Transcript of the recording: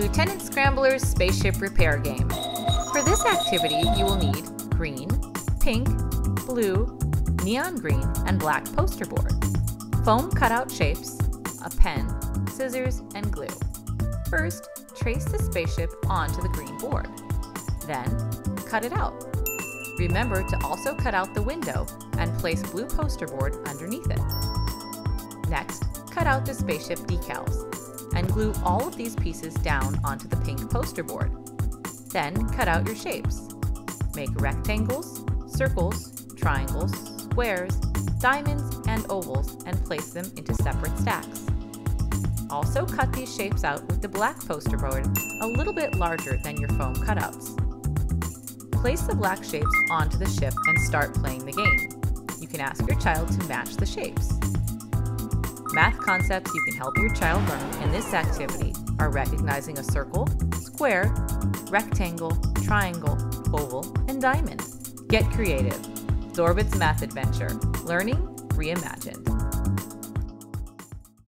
Lieutenant Scrambler's Spaceship Repair Game. For this activity, you will need green, pink, blue, neon green, and black poster board, foam cutout shapes, a pen, scissors, and glue. First, trace the spaceship onto the green board. Then, cut it out. Remember to also cut out the window and place blue poster board underneath it. Next, cut out the spaceship decals and glue all of these pieces down onto the pink poster board. Then cut out your shapes. Make rectangles, circles, triangles, squares, diamonds, and ovals and place them into separate stacks. Also cut these shapes out with the black poster board a little bit larger than your foam cutouts. Place the black shapes onto the ship and start playing the game. You can ask your child to match the shapes. Math concepts you can help your child learn in this activity are recognizing a circle, square, rectangle, triangle, oval, and diamond. Get creative. Zorbit's Math Adventure. Learning reimagined.